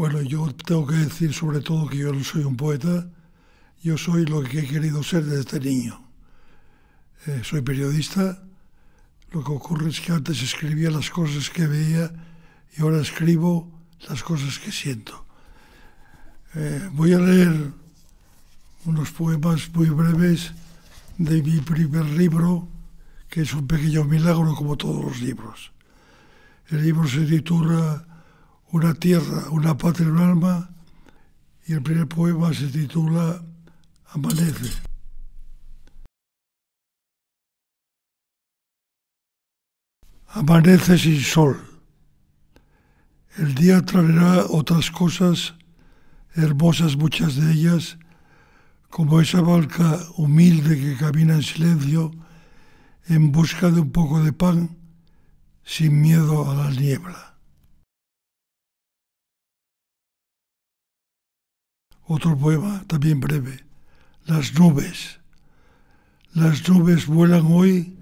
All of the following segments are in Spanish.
Bueno, yo tengo que decir sobre todo que yo no soy un poeta, yo soy lo que he querido ser desde niño. Eh, soy periodista, lo que ocurre es que antes escribía las cosas que veía y ahora escribo las cosas que siento. Eh, voy a leer unos poemas muy breves de mi primer libro, que es un pequeño milagro como todos los libros. El libro se titula Una tierra, una patria, un alma, y el primer poema se titula Amanece. Amanece sin sol. El día traerá otras cosas, hermosas muchas de ellas, como esa barca humilde que camina en silencio en busca de un poco de pan sin miedo a la niebla. Otro poema también breve, Las nubes. Las nubes vuelan hoy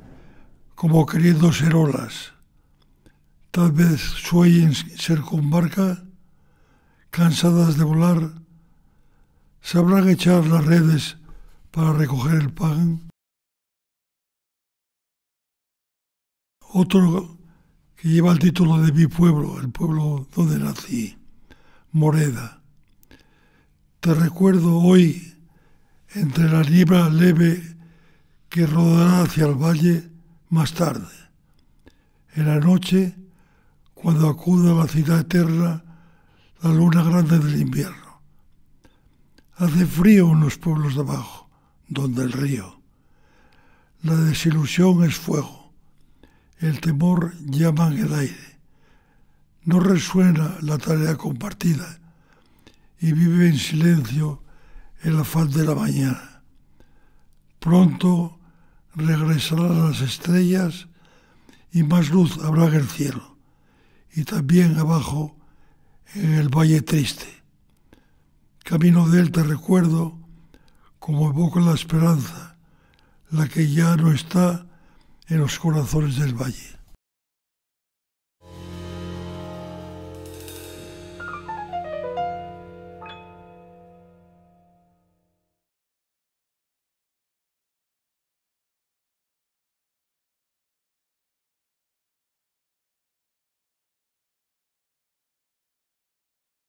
como queriendo ser olas. Tal vez sueñen ser con barca, cansadas de volar, sabrán echar las redes para recoger el pan. Otro que lleva el título de mi pueblo, el pueblo donde nací, Moreda. Te recuerdo hoy entre la niebla leve que rodará hacia el valle más tarde, en la noche, cuando acuda a la ciudad eterna la luna grande del invierno. Hace frío en los pueblos de abajo, donde el río. La desilusión es fuego, el temor llama en el aire. No resuena la tarea compartida y vive en silencio el afán de la mañana. Pronto regresarán las estrellas y más luz habrá en el cielo y también abajo en el valle triste. Camino de él te recuerdo como evoco la esperanza, la que ya no está en los corazones del valle.